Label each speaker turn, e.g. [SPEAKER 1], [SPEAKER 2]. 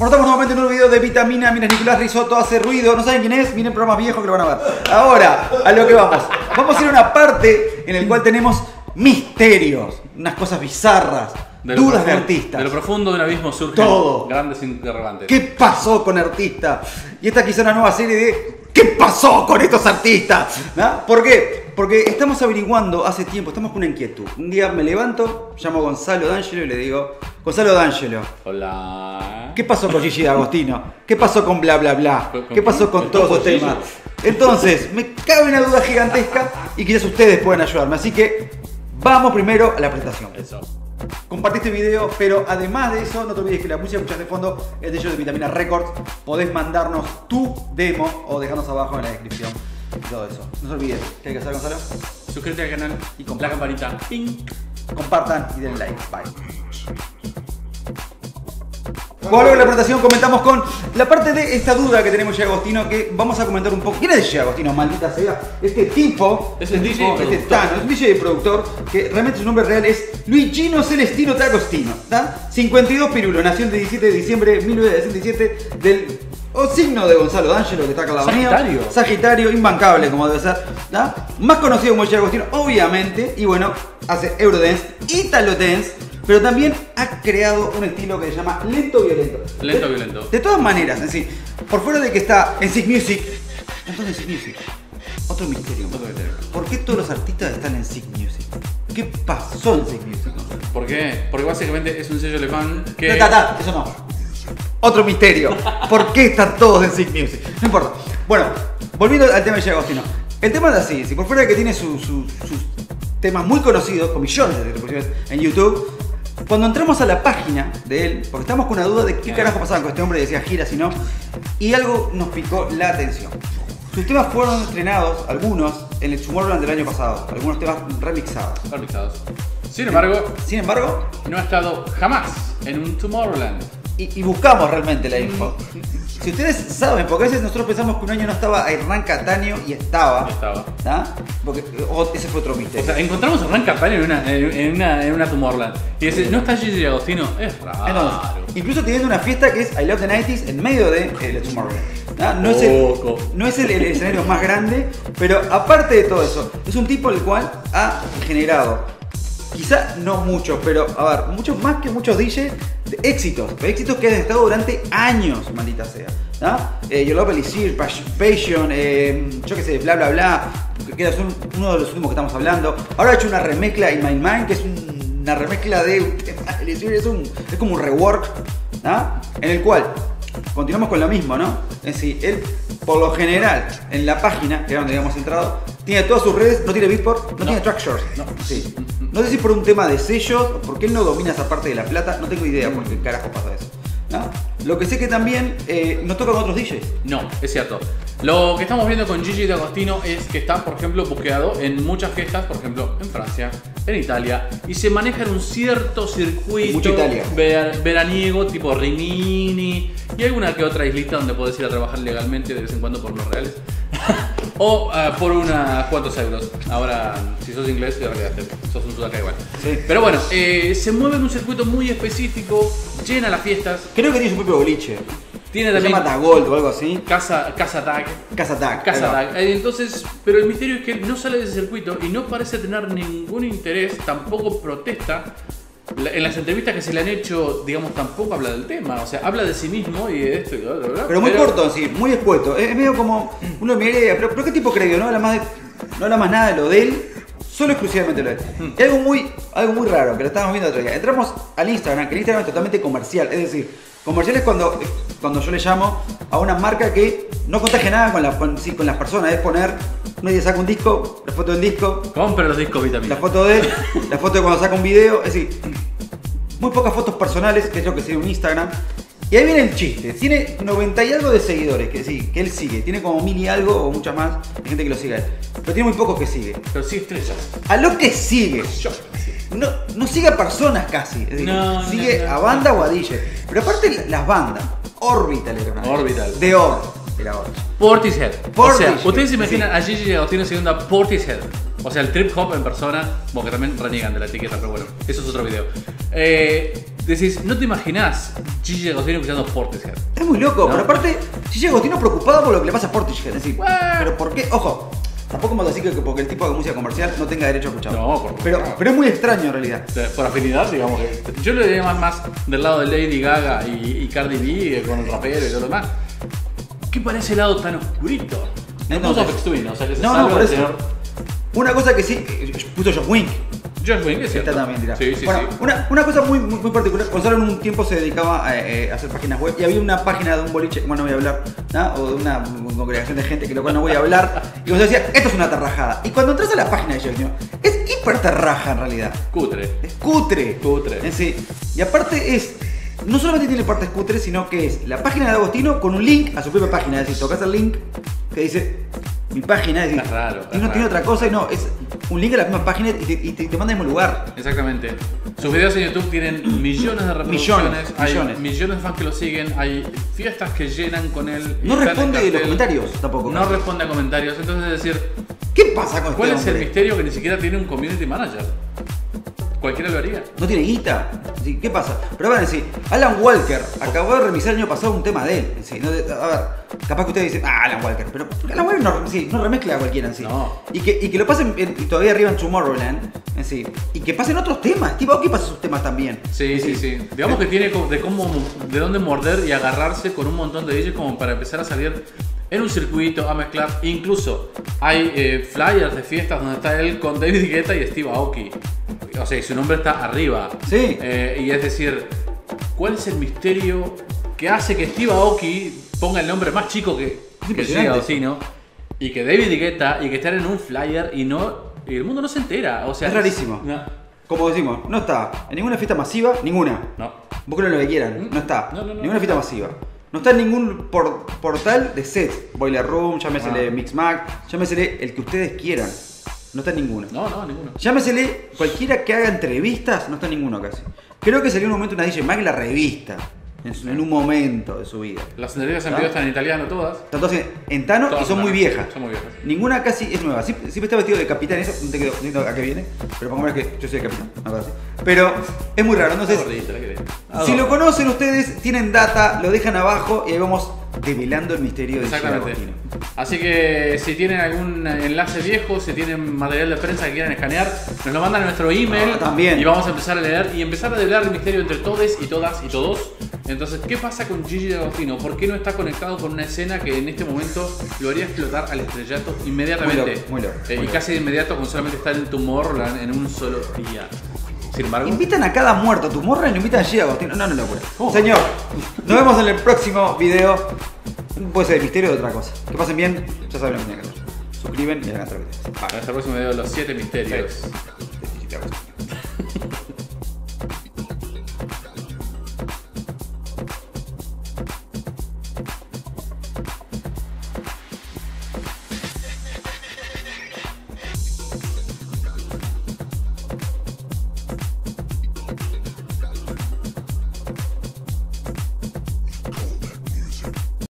[SPEAKER 1] Bueno, estamos nuevamente en un nuevo video de vitamina. Miren, Nicolás Risotto hace ruido. No saben quién es, miren programas viejos que lo van a ver. Ahora, a lo que vamos. Vamos a ir a una parte en la cual tenemos misterios, unas cosas bizarras,
[SPEAKER 2] De
[SPEAKER 1] dudas de artistas.
[SPEAKER 2] De lo profundo de un abismo surgen
[SPEAKER 1] Todo.
[SPEAKER 2] grandes interrogantes.
[SPEAKER 1] ¿Qué pasó con artistas? Y esta quizá una nueva serie de ¿Qué pasó con estos artistas? ¿No? ¿Por qué? Porque estamos averiguando hace tiempo, estamos con una inquietud. Un día me levanto, llamo a Gonzalo D'Angelo y le digo, Gonzalo D'Angelo,
[SPEAKER 2] Hola.
[SPEAKER 1] ¿qué pasó con Gigi D'Agostino? ¿Qué pasó con bla bla bla?
[SPEAKER 2] ¿Con- con
[SPEAKER 1] ¿Qué pasó con
[SPEAKER 2] ¿Con
[SPEAKER 1] todos
[SPEAKER 2] Gigi?
[SPEAKER 1] temas? Entonces, me cabe una duda gigantesca y quizás ustedes puedan ayudarme. Así que vamos primero a la presentación.
[SPEAKER 2] Eso.
[SPEAKER 1] Compartí este video, pero además de eso, no te olvides que la música que escuchas de fondo es de ellos de Vitamina Records. Podés mandarnos tu demo o dejarnos abajo en la descripción. Y Todo eso. No se olviden. ¿Qué hay que hacer, Gonzalo?
[SPEAKER 2] Suscríbete al canal
[SPEAKER 1] Y comparte.
[SPEAKER 2] la campanita. Ping.
[SPEAKER 1] Compartan y den like. Bye. Luego de la presentación comentamos con la parte de esta duda que tenemos ya Agostino que vamos a comentar un poco. ¿Quién es Gia Agostino? Maldita sea. Este tipo,
[SPEAKER 2] Es
[SPEAKER 1] este
[SPEAKER 2] un DJ
[SPEAKER 1] tipo, este. Tano, es un DJ productor que realmente su nombre real es Luigino Celestino D'Agostino. ¿tá? 52 Pirulo, nació el 17 de diciembre de 1967 del o signo de Gonzalo D'Angelo que está acá.
[SPEAKER 2] Sagitario.
[SPEAKER 1] Sagitario, imbancable como debe ser. ¿tá? Más conocido como Gia Agostino, obviamente, y bueno, hace Eurodance, Italo Dance, pero también ha creado un estilo que se llama lento violento.
[SPEAKER 2] Lento
[SPEAKER 1] De-
[SPEAKER 2] violento.
[SPEAKER 1] De todas maneras, en sí, por fuera de que está en Sick Music, entonces en Sick Music, otro misterio.
[SPEAKER 2] Otro misterio.
[SPEAKER 1] ¿Por qué todos los artistas están en Sick Music? ¿Qué pasó en Sick Music?
[SPEAKER 2] ¿Por qué? Porque básicamente es un sello alemán que.
[SPEAKER 1] Ta, ta, ta, eso no. Otro misterio. ¿Por qué están todos en Sick Music? No importa. Bueno, volviendo al tema de Gia Agostino. El tema es así, si por fuera de que tiene su- su- sus temas muy conocidos, con millones de reproducciones en YouTube, cuando entramos a la página de él, porque estamos con una duda de qué carajo pasaba con este hombre, decía gira, si no, y algo nos picó la atención. Sus temas fueron estrenados, algunos, en el Tomorrowland del año pasado, algunos temas remixados.
[SPEAKER 2] Remixados. Sin embargo,
[SPEAKER 1] Sin embargo,
[SPEAKER 2] no ha estado jamás en un Tomorrowland.
[SPEAKER 1] Y, y buscamos realmente la info. Si ustedes saben, porque a veces nosotros pensamos que un año no estaba Hernán Cataño y estaba.
[SPEAKER 2] Estaba.
[SPEAKER 1] Porque o- ese fue otro
[SPEAKER 2] O
[SPEAKER 1] misterio.
[SPEAKER 2] sea, encontramos a Hernán Cartaño en una, en, una, en una Tomorrowland. Y dice, ¿no está Gigi Agostino? Es raro.
[SPEAKER 1] Incluso teniendo una fiesta que es I Love the 90s en medio de eh, el Tomorrowland. ¿tá? No, es el,
[SPEAKER 2] Poco.
[SPEAKER 1] no es el, el escenario más grande, pero aparte de todo eso, es un tipo el cual ha generado, quizá no muchos, pero a ver, muchos más que muchos DJs, éxitos, éxitos que han estado durante años, maldita sea. ¿tá? Eh, Your Love Elixir, Pas- Passion, eh, yo qué sé, bla bla bla, que era un- uno de los últimos que estamos hablando. Ahora ha hecho una remezcla in My Mind, que es un- una remezcla de es, un, es como un rework, ¿tá? en el cual continuamos con lo mismo, ¿no? Es decir, él, por lo general, en la página, que era donde habíamos entrado, tiene todas sus redes, no tiene Beatport, no, tiene Trackshores. No, sí. no sé si por un tema de sellos, o porque él no domina esa parte de la plata, no tengo idea por qué carajo pasa eso. ¿no? Lo que sé que también eh, nos toca con otros DJs.
[SPEAKER 2] No, es cierto. Lo que estamos viendo con Gigi D'Agostino es que está, por ejemplo, buqueado en muchas fiestas, por ejemplo, en Francia, en Italia, y se maneja en un cierto circuito ver- veraniego, tipo Rimini, y alguna que otra islita donde puedes ir a trabajar legalmente de vez en cuando por los reales. o ah, por unos cuantos euros. Ahora, si sos inglés, ya olvidaste, sos un sudaca igual.
[SPEAKER 1] Sí.
[SPEAKER 2] Pero bueno, eh, se mueve en un circuito muy específico, llena las fiestas,
[SPEAKER 1] Creo que tiene su propio boliche.
[SPEAKER 2] Tiene
[SPEAKER 1] Se
[SPEAKER 2] también
[SPEAKER 1] llama Tagold o algo así.
[SPEAKER 2] casa, casa tag.
[SPEAKER 1] Casa Tag.
[SPEAKER 2] Casa. Tag. Entonces, pero el misterio es que él no sale de ese circuito y no parece tener ningún interés, tampoco protesta. En las entrevistas que se le han hecho, digamos, tampoco habla del tema. O sea, habla de sí mismo y de esto y de otro.
[SPEAKER 1] Pero muy corto, así, muy escueto. Es medio como uno miraría, pero, pero ¿qué tipo creído? No habla más de, no habla más nada de lo de él, solo exclusivamente lo de él. Y algo muy, algo muy raro, que lo estábamos viendo otro día. Entramos al Instagram, que el Instagram es totalmente comercial, es decir, comercial es cuando, cuando yo le llamo a una marca que no contagia nada con, la- con, sí, con las personas, es poner, día saca un disco, la foto del disco,
[SPEAKER 2] Compra los discos vitamina.
[SPEAKER 1] la foto de él, la foto de cuando saca un video, es decir, muy pocas fotos personales, que es lo que sería un Instagram. Y ahí viene el chiste, tiene 90 y algo de seguidores que, sí, que él sigue, tiene como mil y algo o muchas más de gente que lo sigue a él, pero tiene muy pocos que sigue.
[SPEAKER 2] Pero sí estrellas.
[SPEAKER 1] A lo que sigue, no, no sigue a personas casi, es decir,
[SPEAKER 2] No,
[SPEAKER 1] sigue
[SPEAKER 2] no.
[SPEAKER 1] a banda o a DJ. Pero aparte las bandas, Orbital era una.
[SPEAKER 2] Orbital.
[SPEAKER 1] De Or, era Or.
[SPEAKER 2] Portishead. O sea,
[SPEAKER 1] Portishead,
[SPEAKER 2] ustedes se imaginan
[SPEAKER 1] sí.
[SPEAKER 2] a Gigi Agostino siguiendo a Portishead. O sea, el trip hop en persona, bueno, que también reniegan de la etiqueta, pero bueno, eso es otro video. Eh, decís, no te imaginás Gigi Agostino escuchando Portishead.
[SPEAKER 1] Es muy loco,
[SPEAKER 2] No.
[SPEAKER 1] pero aparte, Gigi Agostino preocupado por lo que le pasa a Portishead. Es decir,
[SPEAKER 2] Bueno.
[SPEAKER 1] pero ¿por qué? Ojo, tampoco vamos a decir que porque el tipo de música comercial no tenga derecho a escucharlo.
[SPEAKER 2] No, por
[SPEAKER 1] pero, pero es muy extraño en realidad.
[SPEAKER 2] Por afinidad, digamos que. Yo lo diría más, más del lado de Lady Gaga y, y Cardi B con el rapero y todo lo demás. ¿Qué para ese lado tan oscurito? No
[SPEAKER 1] No, no,
[SPEAKER 2] Apex Twin, o sea que se
[SPEAKER 1] no, no, por
[SPEAKER 2] el
[SPEAKER 1] eso. Una cosa que sí, puso Josh Wink.
[SPEAKER 2] Josh Wing, es cierto.
[SPEAKER 1] Está también tirado.
[SPEAKER 2] Sí, sí,
[SPEAKER 1] bueno,
[SPEAKER 2] sí.
[SPEAKER 1] Una, una cosa muy, muy, muy particular, Gonzalo en un tiempo se dedicaba a, eh, a hacer páginas web y había una página de un boliche, bueno, no voy a hablar, ¿no? o de una congregación de gente que lo cual no voy a hablar, y Gonzalo decía, esto es una terrajada. Y cuando entras a la página de Josh, es hiper terraja en realidad.
[SPEAKER 2] Cutre.
[SPEAKER 1] Es cutre.
[SPEAKER 2] Cutre.
[SPEAKER 1] En sí. Y aparte es. No solamente tiene partes cutres, sino que es la página de Agostino con un link a su propia página. Es decir, tocas el link que dice mi página. Es decir,
[SPEAKER 2] Es raro,
[SPEAKER 1] y no tiene otra cosa y no, es un link a la misma página y te, y te- te manda al mismo lugar.
[SPEAKER 2] Exactamente. Sus videos en YouTube tienen millones de reproducciones,
[SPEAKER 1] Millones,
[SPEAKER 2] hay
[SPEAKER 1] millones.
[SPEAKER 2] millones de fans que lo siguen, hay fiestas que llenan con él.
[SPEAKER 1] No responde de los comentarios tampoco.
[SPEAKER 2] No responde a comentarios. Entonces, es decir,
[SPEAKER 1] ¿Qué pasa con
[SPEAKER 2] ¿cuál
[SPEAKER 1] este
[SPEAKER 2] es el
[SPEAKER 1] hombre?
[SPEAKER 2] misterio que ni siquiera tiene un community manager? Cualquiera lo haría.
[SPEAKER 1] No tiene guita. Sí, ¿Qué pasa? Pero van a decir, Alan Walker acabó de revisar el año pasado un tema de él. Sí, no a ver, capaz que ustedes dicen, ah, Alan Walker. Pero Alan Walker no, sí, no remezcla a cualquiera en sí.
[SPEAKER 2] No.
[SPEAKER 1] Y, que, y que lo pasen en- y todavía arriba en Tomorrowland. En sí. Y que pasen otros temas. Steve Aoki pasa sus temas también.
[SPEAKER 2] Sí, sí, sí. Digamos que tiene co- de cómo, de dónde morder y agarrarse con un montón de DJs como para empezar a salir en un circuito a mezclar. Incluso hay eh, flyers de fiestas donde está él con David Guetta y Steve Aoki. O sea, y su nombre está arriba.
[SPEAKER 1] Sí.
[SPEAKER 2] Eh, y es decir, ¿cuál es el misterio que hace que Steve Aoki ponga el nombre más chico que, que
[SPEAKER 1] impresionante.
[SPEAKER 2] Giga Agostino y que David Guetta y que estén en un flyer y no y el mundo no se entera? O sea,
[SPEAKER 1] Es rarísimo.
[SPEAKER 2] No.
[SPEAKER 1] Como decimos, no está en ninguna fiesta masiva, ninguna.
[SPEAKER 2] no.
[SPEAKER 1] Busquen lo que quieran, no está.
[SPEAKER 2] No, no, no,
[SPEAKER 1] ninguna
[SPEAKER 2] no
[SPEAKER 1] fiesta masiva. No está en ningún por- portal de set. Boiler Room, llámesele
[SPEAKER 2] Ah.
[SPEAKER 1] Mixmag, llámesele el que ustedes quieran. No está ninguno.
[SPEAKER 2] No, no, ninguno.
[SPEAKER 1] Llámesele cualquiera que haga entrevistas, no está ninguno casi. Creo que salió un momento una DJ Mag la revista. En, su- en un momento de su vida.
[SPEAKER 2] Las entrevistas en video están en italiano todas.
[SPEAKER 1] Están todas en, en Tano
[SPEAKER 2] Todas
[SPEAKER 1] y son muy viejas.
[SPEAKER 2] son muy viejas.
[SPEAKER 1] Ninguna casi es nueva. Siempre, siempre está vestido de capitán. Eso no te quedo no sé a qué viene. Pero pongamos que yo soy el capitán. cosa así. Pero es muy raro. Entonces, si lo conocen ustedes, tienen data, lo dejan abajo y ahí vamos develando el misterio de
[SPEAKER 2] Exactamente. Así que si tienen algún enlace viejo, si tienen material de prensa que quieran escanear, nos lo mandan a nuestro email
[SPEAKER 1] Ah, también.
[SPEAKER 2] y vamos a empezar a leer y empezar a develar el misterio entre todos y todas y todos. Entonces, ¿qué pasa con Gigi D'Agostino? ¿Por qué no está conectado con una escena que en este momento lo haría explotar al estrellato inmediatamente?
[SPEAKER 1] Muy loco, muy loco,
[SPEAKER 2] Eh, y casi de inmediato con solamente estar en Tomorrowland en un solo día.
[SPEAKER 1] Invitan a cada muerto a tu morra y no invitan a Agostino. No, no, locura.
[SPEAKER 2] ¿Cómo?
[SPEAKER 1] Señor, nos vemos en el próximo video. Puede ser de misterio o de otra cosa. Que pasen bien, ya saben lo que tienen que hacer. Suscriben y hagan otra vez.
[SPEAKER 2] hasta el próximo video de los 7 misterios.